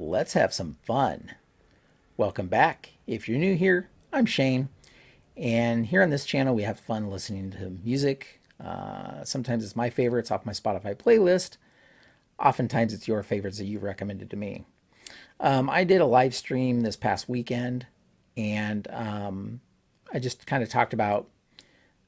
let's have some fun. Welcome back. If you're new here, I'm Shane, and here on this channel we have fun listening to music. Uh, sometimes it's my favorites off my Spotify playlist. Oftentimes it's your favorites that you recommended to me. Um, I did a live stream this past weekend, and um, I just kind of talked about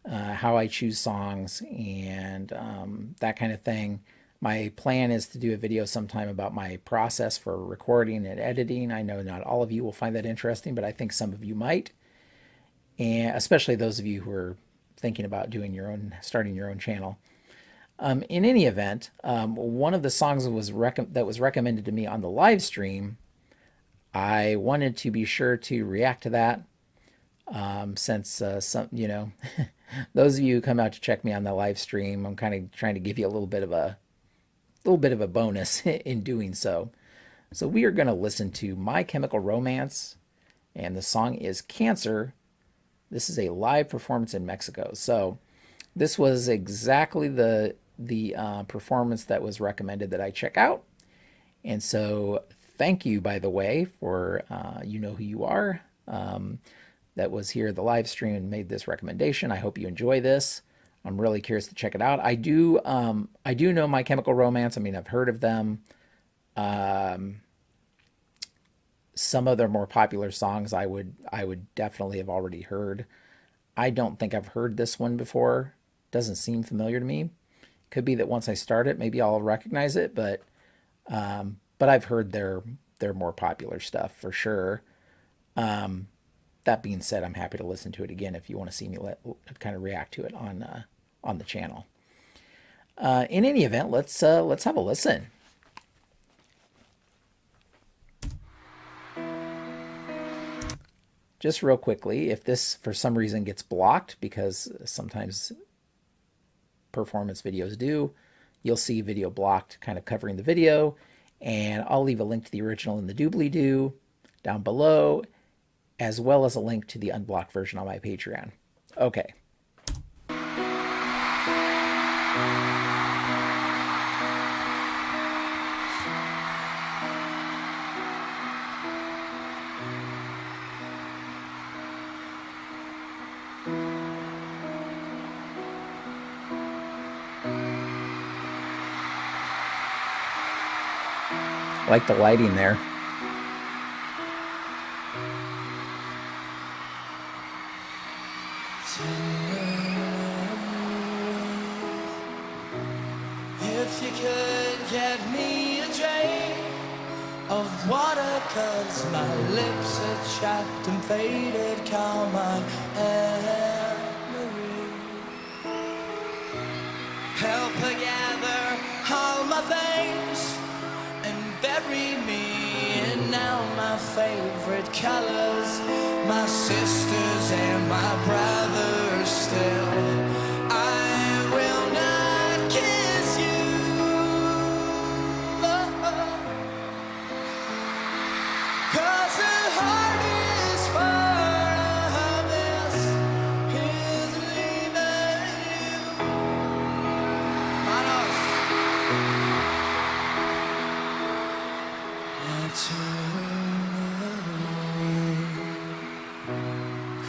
uh, how I choose songs and um, that kind of thing. My plan is to do a video sometime about my process for recording and editing. I know not all of you will find that interesting, but I think some of you might. And especially those of you who are thinking about doing your own, starting your own channel. Um, in any event, um, one of the songs that was, that was recommended to me on the live stream, I wanted to be sure to react to that um, since uh, some, you know, those of you who come out to check me on the live stream, I'm kind of trying to give you a little bit of a little bit of a bonus in doing so. So we are going to listen to My Chemical Romance, and the song is Cancer. This is a live performance in Mexico. So this was exactly the the uh, performance that was recommended that I check out. And so thank you, by the way, for uh, you know who you are. Um, that was here the live stream and made this recommendation. I hope you enjoy this. I'm really curious to check it out. I do um, I do know My Chemical Romance. I mean, I've heard of them. Um, some of their more popular songs I would I would definitely have already heard. I don't think I've heard this one before. Doesn't seem familiar to me. Could be that once I start it, maybe I'll recognize it, but um, but I've heard their their more popular stuff for sure. Um, that being said, I'm happy to listen to it again if you want to see me let, kind of react to it on uh, on the channel. Uh, in any event, let's uh, let's have a listen. Just real quickly, if this for some reason gets blocked, because sometimes performance videos do, you'll see video blocked kind of covering the video, and I'll leave a link to the original in the doobly-doo down below, as well as a link to the unblocked version on my Patreon. Okay. like the lighting there. Chapped and faded, my Emery. Help her gather all my things and bury me in now my favorite colors, my sisters and my brothers still.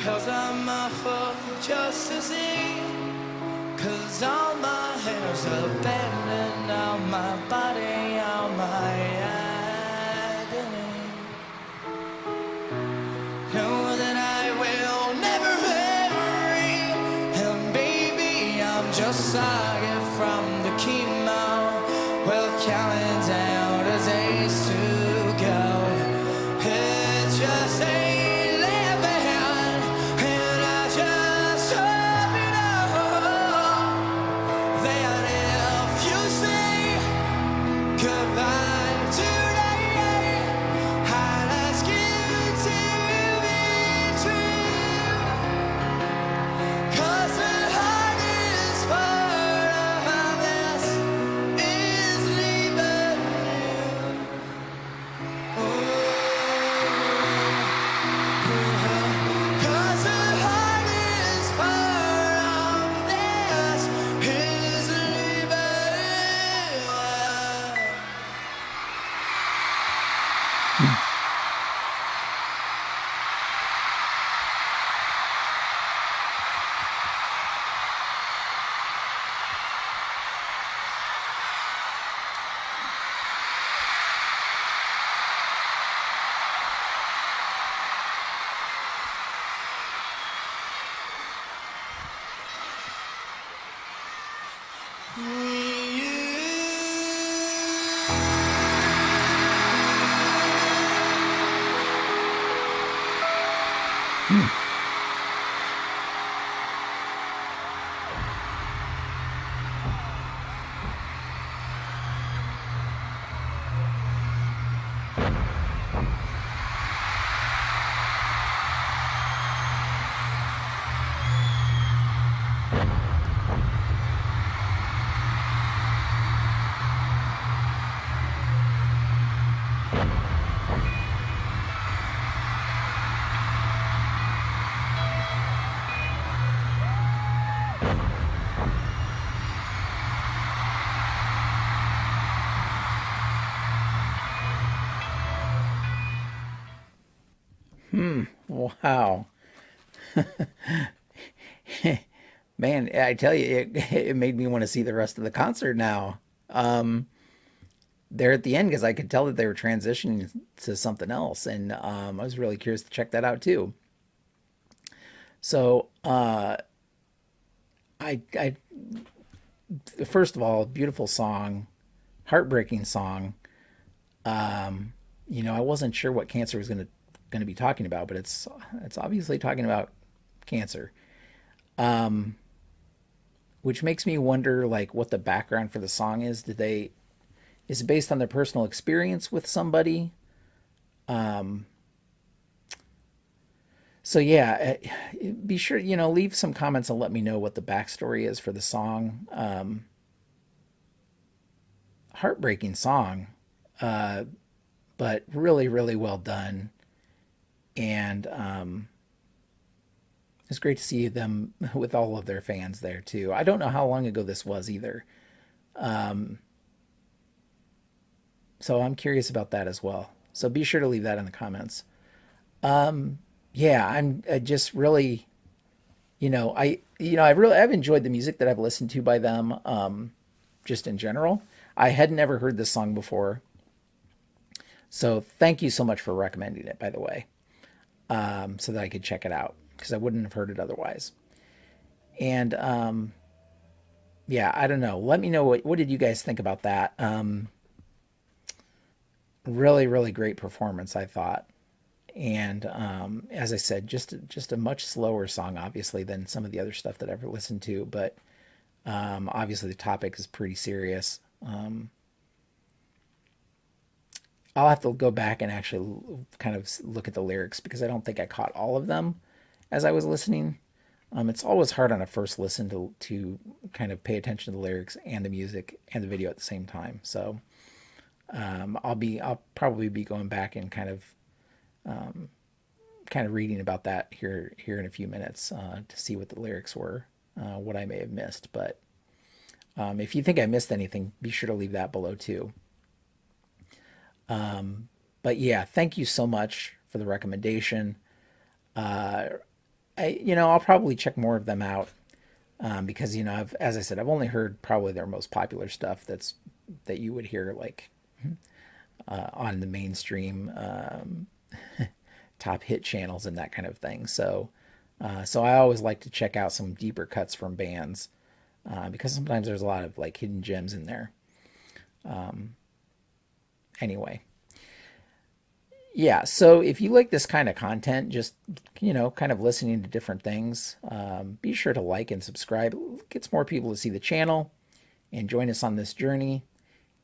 Cause I'm awful just to see. Cause all my hair's abandoned on my body, on my Hmm. Wow. Man, I tell you, it, it made me want to see the rest of the concert now. Um, there at the end because I could tell that they were transitioning to something else, and um, I was really curious to check that out too. So, uh, I, I, first of all, beautiful song, heartbreaking song. Um, you know, I wasn't sure what cancer was going to going to be talking about, but it's it's obviously talking about cancer. Um, which makes me wonder like what the background for the song is. Did they is it based on their personal experience with somebody? Um, so yeah, eh, be sure you know leave some comments and let me know what the backstory is for the song. Um, heartbreaking song, uh, but really really well done and um, it's great to see them with all of their fans there too. I don't know how long ago this was either, um, so I'm curious about that as well. So be sure to leave that in the comments. Um, yeah, I'm I just really, you know, I you know I've really I've enjoyed the music that I've listened to by them, um, just in general. I had never heard this song before. So thank you so much for recommending it, by the way um, so that I could check it out because I wouldn't have heard it otherwise. And um, yeah, I don't know. Let me know what what did you guys think about that. Um, really, really great performance, I thought. And um, as I said, just just a much slower song, obviously, than some of the other stuff that I've listened to. But um, obviously, the topic is pretty serious. Um, I'll have to go back and actually kind of look at the lyrics because I don't think I caught all of them as I was listening. Um, it's always hard on a first listen to to kind of pay attention to the lyrics and the music and the video at the same time. So um, I'll be I'll probably be going back and kind of um, kind of reading about that here here in a few minutes uh, to see what the lyrics were, uh, what I may have missed. But um, if you think I missed anything, be sure to leave that below too. Um, but yeah, thank you so much for the recommendation. Uh, I, you know, I'll probably check more of them out um, because you know, I've, as I said, I've only heard probably their most popular stuff. That's that you would hear like uh, on the mainstream um, top hit channels and that kind of thing. So, uh, so I always like to check out some deeper cuts from bands uh, because sometimes there's a lot of like hidden gems in there. Um, anyway. Yeah, so if you like this kind of content, just, you know, kind of listening to different things, um, be sure to like and subscribe. It gets more people to see the channel and join us on this journey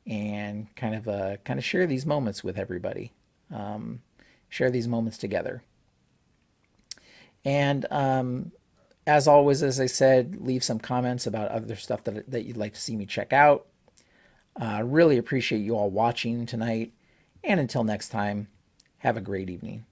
and kind of uh, kind of share these moments with everybody. Um, share these moments together. And um, as always, as I said, leave some comments about other stuff that, that you'd like to see me check out. I uh, really appreciate you all watching tonight. And until next time, have a great evening.